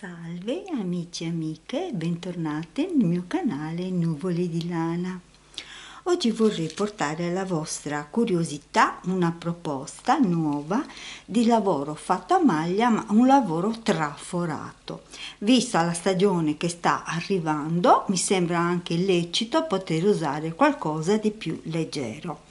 Salve amici e amiche, bentornate nel mio canale Nuvole di Lana. Oggi vorrei portare alla vostra curiosità una proposta nuova di lavoro fatto a maglia, ma un lavoro traforato. Vista la stagione che sta arrivando, mi sembra anche lecito poter usare qualcosa di più leggero.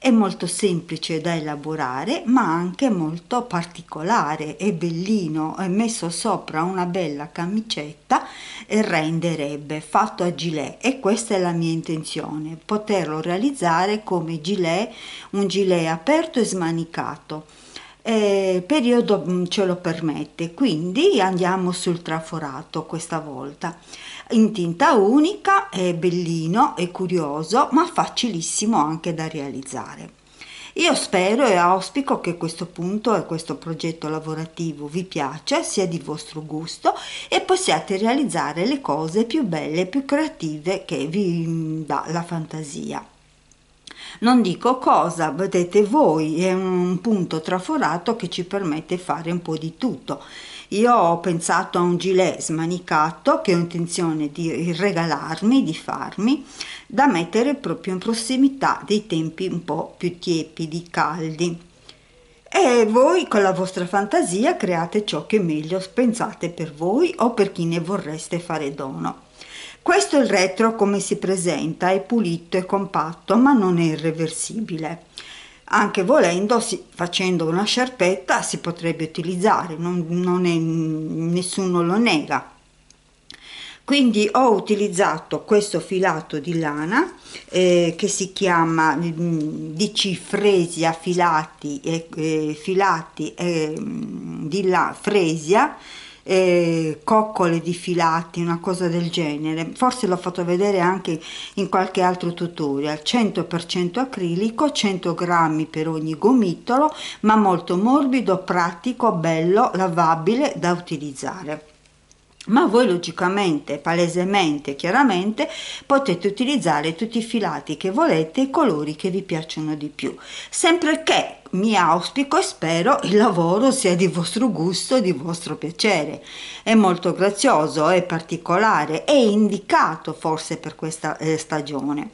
È molto semplice da elaborare ma anche molto particolare. E bellino, è messo sopra una bella camicetta e renderebbe fatto a gilet. E questa è la mia intenzione, poterlo realizzare come gilet, un gilet aperto e smanicato. Eh, periodo mm, ce lo permette. Quindi andiamo sul traforato questa volta in tinta unica, è bellino, è curioso, ma facilissimo anche da realizzare. Io spero e auspico che questo punto e questo progetto lavorativo vi piaccia, sia di vostro gusto e possiate realizzare le cose più belle e più creative che vi dà la fantasia. Non dico cosa, vedete voi, è un punto traforato che ci permette fare un po' di tutto io ho pensato a un gilet smanicato che ho intenzione di regalarmi, di farmi, da mettere proprio in prossimità dei tempi un po' più tiepidi, caldi. E voi con la vostra fantasia create ciò che meglio pensate per voi o per chi ne vorreste fare dono. Questo è il retro come si presenta, è pulito e compatto ma non è irreversibile anche volendo, si, facendo una sciarpetta, si potrebbe utilizzare, non, non è, nessuno lo nega. Quindi ho utilizzato questo filato di lana eh, che si chiama mm, DC Fresia Filati, eh, filati eh, di la Fresia eh, coccole di filati, una cosa del genere. Forse l'ho fatto vedere anche in qualche altro tutorial. 100% acrilico, 100 grammi per ogni gomitolo, ma molto morbido, pratico, bello, lavabile da utilizzare ma voi logicamente, palesemente, chiaramente potete utilizzare tutti i filati che volete i colori che vi piacciono di più, sempre che mi auspico e spero il lavoro sia di vostro gusto e di vostro piacere. È molto grazioso, è particolare, è indicato forse per questa eh, stagione.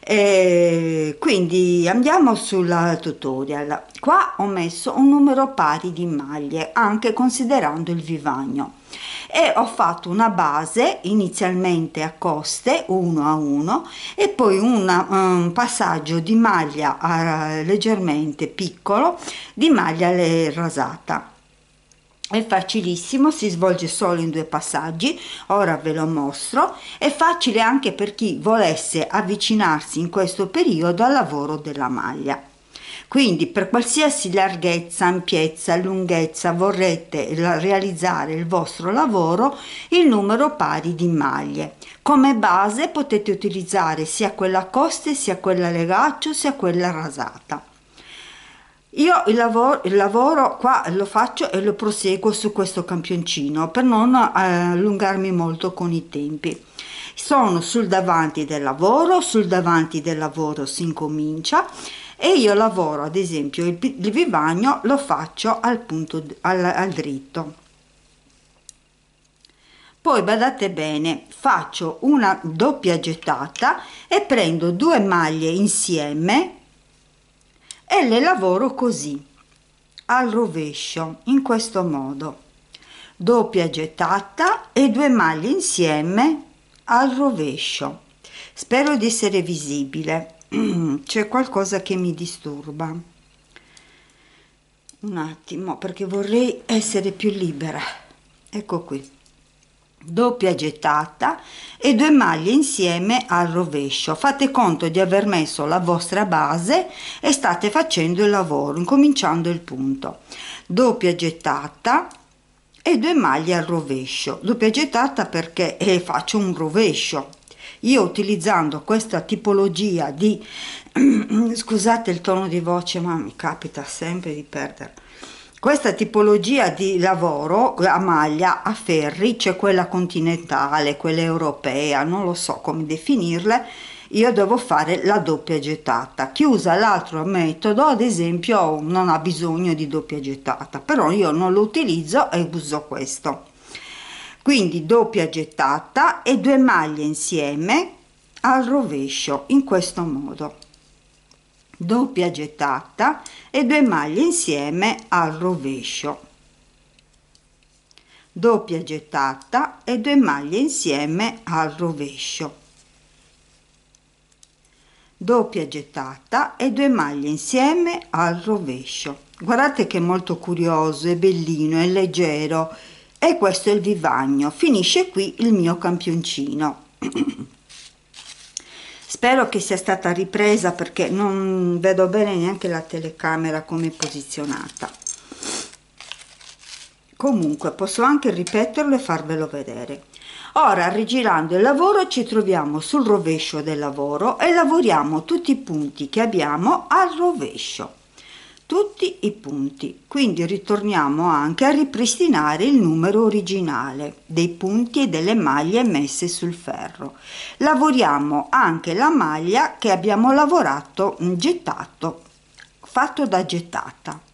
E quindi andiamo sul tutorial. Qua ho messo un numero pari di maglie, anche considerando il vivagno e ho fatto una base inizialmente a coste 1 a 1 e poi una, un passaggio di maglia uh, leggermente piccolo di maglia rasata è facilissimo, si svolge solo in due passaggi, ora ve lo mostro, è facile anche per chi volesse avvicinarsi in questo periodo al lavoro della maglia. Quindi per qualsiasi larghezza, ampiezza, lunghezza vorrete realizzare il vostro lavoro, il numero pari di maglie. Come base potete utilizzare sia quella a coste, sia quella a legaccio, sia quella rasata. Io il lavoro, il lavoro, qua lo faccio e lo proseguo su questo campioncino per non eh, allungarmi molto con i tempi. Sono sul davanti del lavoro, sul davanti del lavoro si incomincia e io lavoro ad esempio il, il vivagno lo faccio al punto al, al dritto. Poi badate bene faccio una doppia gettata e prendo due maglie insieme e le lavoro così al rovescio in questo modo. Doppia gettata e due maglie insieme al rovescio. Spero di essere visibile c'è qualcosa che mi disturba. Un attimo perché vorrei essere più libera. Ecco qui. Doppia gettata e due maglie insieme al rovescio. Fate conto di aver messo la vostra base e state facendo il lavoro incominciando il punto. Doppia gettata e due maglie al rovescio. Doppia gettata perché eh, faccio un rovescio io utilizzando questa tipologia di scusate il tono di voce ma mi capita sempre di perdere. Questa tipologia di lavoro a maglia a ferri c'è quella continentale quella europea non lo so come definirle io devo fare la doppia gettata. Chi usa l'altro metodo ad esempio non ha bisogno di doppia gettata però io non lo utilizzo e uso questo quindi doppia gettata e due maglie insieme al rovescio in questo modo. Doppia gettata e due maglie insieme al rovescio. Doppia gettata e due maglie insieme al rovescio. Doppia gettata e due maglie insieme al rovescio. Guardate che è molto curioso è bellino è leggero e questo è il vivagno finisce qui il mio campioncino. Spero che sia stata ripresa perché non vedo bene neanche la telecamera come posizionata. Comunque posso anche ripeterlo e farvelo vedere. Ora rigirando il lavoro ci troviamo sul rovescio del lavoro e lavoriamo tutti i punti che abbiamo al rovescio tutti i punti. Quindi ritorniamo anche a ripristinare il numero originale dei punti e delle maglie messe sul ferro. Lavoriamo anche la maglia che abbiamo lavorato gettato fatto da gettata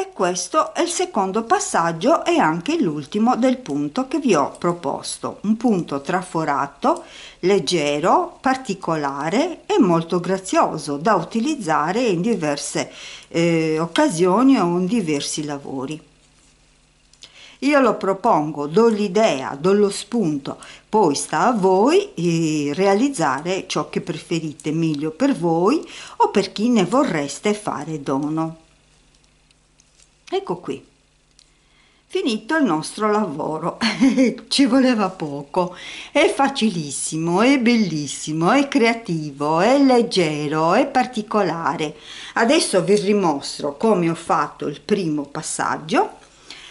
e questo è il secondo passaggio e anche l'ultimo del punto che vi ho proposto. Un punto traforato leggero particolare e molto grazioso da utilizzare in diverse eh, occasioni o in diversi lavori. Io lo propongo do l'idea do lo spunto poi sta a voi eh, realizzare ciò che preferite meglio per voi o per chi ne vorreste fare dono ecco qui. Finito il nostro lavoro. Ci voleva poco. È facilissimo è bellissimo è creativo è leggero è particolare. Adesso vi rimostro come ho fatto il primo passaggio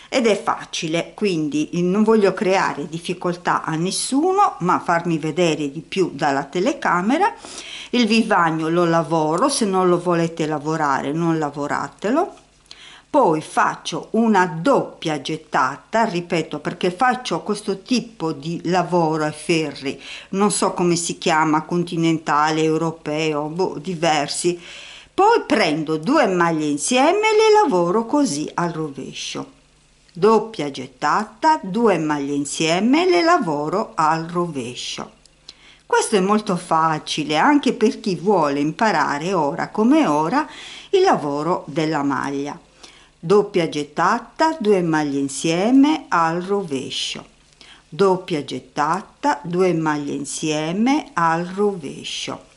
ed è facile quindi non voglio creare difficoltà a nessuno ma farmi vedere di più dalla telecamera. Il vivagno lo lavoro se non lo volete lavorare non lavoratelo poi faccio una doppia gettata ripeto perché faccio questo tipo di lavoro ai ferri. Non so come si chiama continentale europeo boh, diversi. Poi prendo due maglie insieme e le lavoro così al rovescio. Doppia gettata due maglie insieme e le lavoro al rovescio. Questo è molto facile anche per chi vuole imparare ora come ora il lavoro della maglia doppia gettata due maglie insieme al rovescio. Doppia gettata due maglie insieme al rovescio.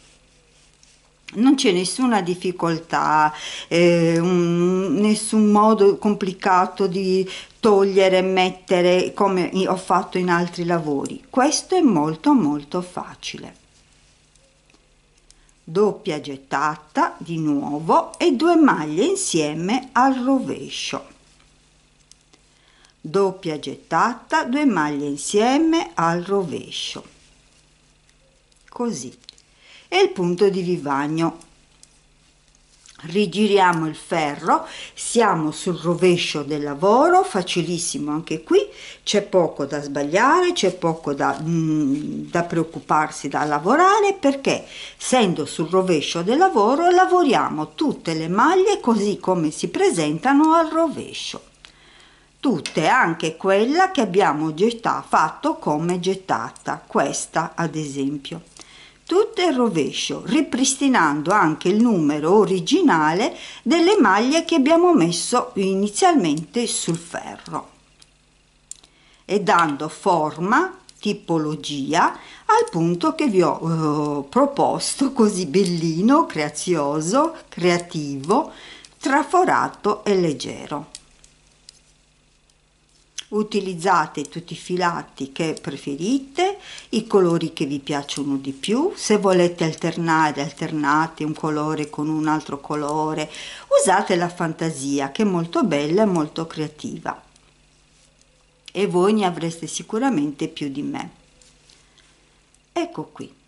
Non c'è nessuna difficoltà eh, un, nessun modo complicato di togliere e mettere come ho fatto in altri lavori. Questo è molto molto facile doppia gettata di nuovo e due maglie insieme al rovescio. Doppia gettata due maglie insieme al rovescio. Così. E il punto di vivagno rigiriamo il ferro siamo sul rovescio del lavoro facilissimo anche qui c'è poco da sbagliare c'è poco da, mm, da preoccuparsi da lavorare perché essendo sul rovescio del lavoro lavoriamo tutte le maglie così come si presentano al rovescio. Tutte anche quella che abbiamo gettato fatto come gettata questa ad esempio tutte il rovescio, ripristinando anche il numero originale delle maglie che abbiamo messo inizialmente sul ferro. E dando forma, tipologia al punto che vi ho eh, proposto così bellino, grazioso, creativo, traforato e leggero utilizzate tutti i filati che preferite i colori che vi piacciono di più. Se volete alternare alternate un colore con un altro colore usate la fantasia che è molto bella e molto creativa. E voi ne avreste sicuramente più di me. Ecco qui.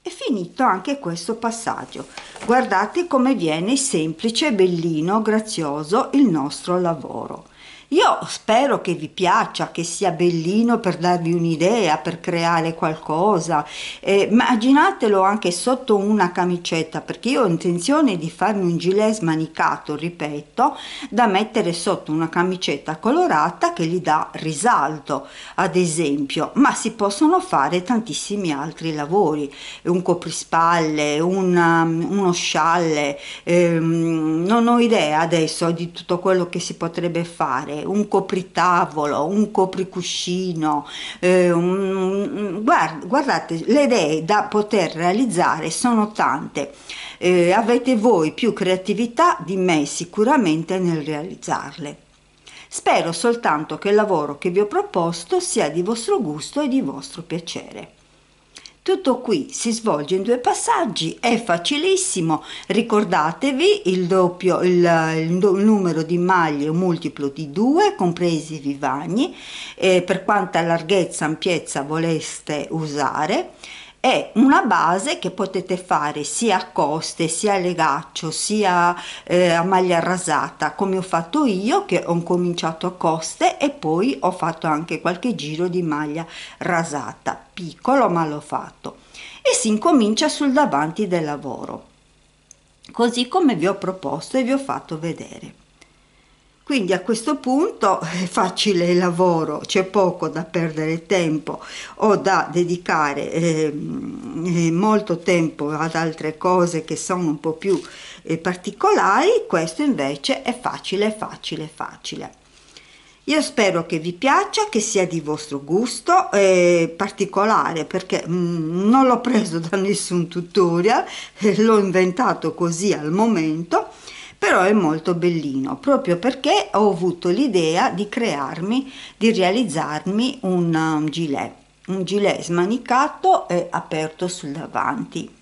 È finito anche questo passaggio. Guardate come viene semplice bellino grazioso il nostro lavoro Io spero che vi piaccia, che sia bellino per darvi un'idea, per creare qualcosa. Eh, immaginatelo anche sotto una camicetta, perché io ho intenzione di farmi un gilet smanicato, ripeto, da mettere sotto una camicetta colorata che gli dà risalto, ad esempio. Ma si possono fare tantissimi altri lavori, un coprispalle, una, uno scialle, ehm, non ho idea adesso di tutto quello che si potrebbe fare un copritavolo, un copricuscino, eh, un, guard, guardate, le idee da poter realizzare sono tante. Eh, avete voi più creatività di me sicuramente nel realizzarle. Spero soltanto che il lavoro che vi ho proposto sia di vostro gusto e di vostro piacere. Tutto qui si svolge in due passaggi, è facilissimo, ricordatevi il doppio, il, il, numero di maglie multiplo di 2, compresi i vivagni, eh, per quanta larghezza, ampiezza voleste usare, è una base che potete fare sia a coste, sia a legaccio, sia eh, a maglia rasata, come ho fatto io che ho cominciato a coste e poi ho fatto anche qualche giro di maglia rasata, piccolo ma l'ho fatto. E si incomincia sul davanti del lavoro, così come vi ho proposto e vi ho fatto vedere. Quindi a questo punto è facile il lavoro, c'è poco da perdere tempo o da dedicare eh, molto tempo ad altre cose che sono un po' più eh, particolari, questo invece è facile, facile, facile. Io spero che vi piaccia, che sia di vostro gusto, eh, particolare perché mm, non l'ho preso da nessun tutorial, l'ho inventato così al momento però è molto bellino proprio perché ho avuto l'idea di crearmi di realizzarmi un um, gilet un gilet smanicato e aperto sul davanti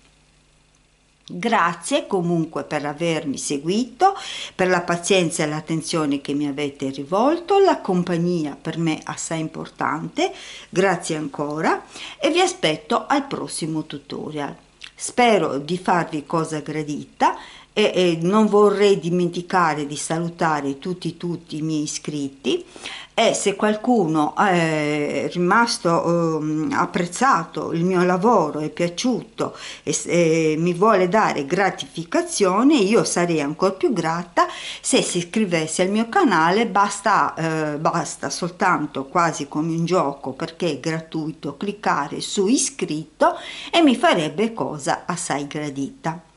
Grazie comunque per avermi seguito, per la pazienza e l'attenzione che mi avete rivolto, la compagnia per me assai importante, grazie ancora e vi aspetto al prossimo tutorial. Spero di farvi cosa gradita e, e non vorrei dimenticare di salutare tutti tutti i miei iscritti e se qualcuno è rimasto eh, apprezzato il mio lavoro, è piaciuto e, e, mi vuole dare gratificazione, io sarei ancora più grata se si iscrivesse al mio canale, basta, eh, basta soltanto quasi come un gioco perché è gratuito cliccare su iscritto e mi farebbe cosa assai gradita.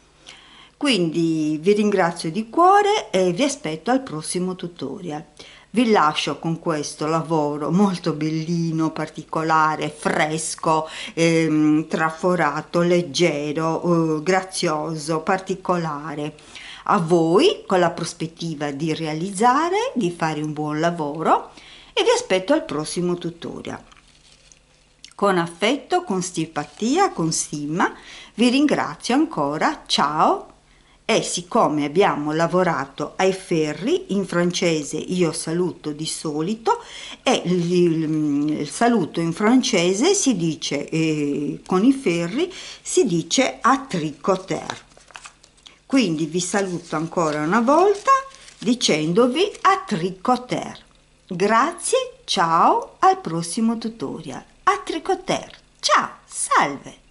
Quindi vi ringrazio di cuore e vi aspetto al prossimo tutorial. Vi lascio con questo lavoro molto bellino, particolare, fresco, ehm, traforato, leggero, eh, grazioso, particolare. A voi con la prospettiva di realizzare, di fare un buon lavoro e vi aspetto al prossimo tutorial. Con affetto, con simpatia, con stima, vi ringrazio ancora. Ciao! E siccome abbiamo lavorato ai ferri in francese io saluto di solito e il, saluto in francese si dice eh, con i ferri si dice a tricoter. Quindi vi saluto ancora una volta dicendovi a tricoter. Grazie ciao al prossimo tutorial. A tricoter. Ciao salve